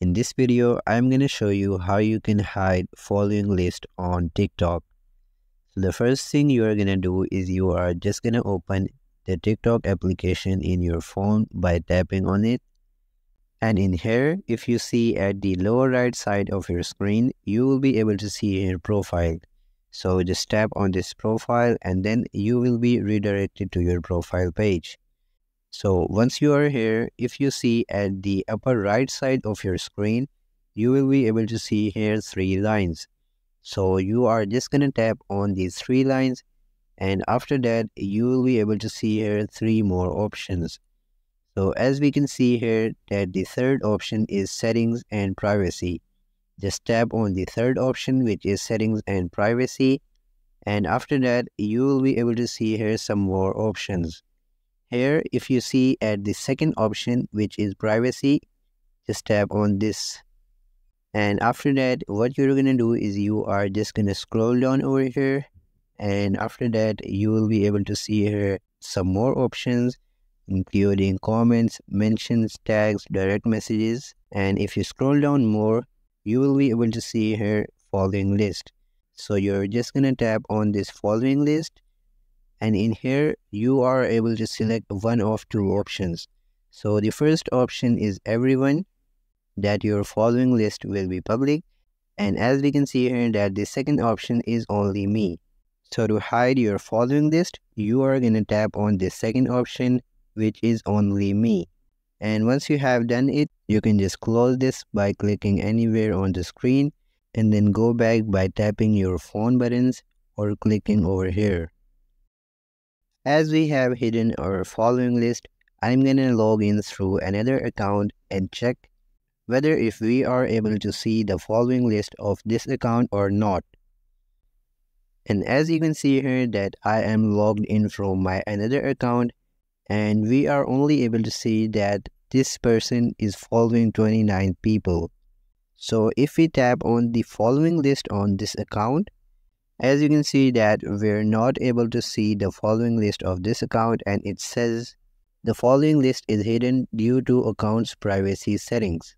In this video, I'm going to show you how you can hide following list on TikTok. So the first thing you are going to do is you are just going to open the TikTok application in your phone by tapping on it. And in here, if you see at the lower right side of your screen, you will be able to see your profile. So just tap on this profile and then you will be redirected to your profile page. So once you are here, if you see at the upper right side of your screen, you will be able to see here three lines. So you are just going to tap on these three lines and after that you will be able to see here three more options. So as we can see here that the third option is settings and privacy. Just tap on the third option which is settings and privacy and after that you will be able to see here some more options. Here, if you see at the second option, which is privacy, just tap on this. And after that, what you're going to do is you are just going to scroll down over here. And after that, you will be able to see here some more options, including comments, mentions, tags, direct messages. And if you scroll down more, you will be able to see here following list. So you're just going to tap on this following list and in here you are able to select one of two options. So the first option is everyone that your following list will be public. And as we can see here that the second option is only me. So to hide your following list you are going to tap on the second option which is only me. And once you have done it you can just close this by clicking anywhere on the screen and then go back by tapping your phone buttons or clicking over here as we have hidden our following list, I'm gonna log in through another account and check whether if we are able to see the following list of this account or not. And as you can see here that I am logged in from my another account and we are only able to see that this person is following 29 people. So if we tap on the following list on this account, as you can see that we're not able to see the following list of this account and it says the following list is hidden due to account's privacy settings.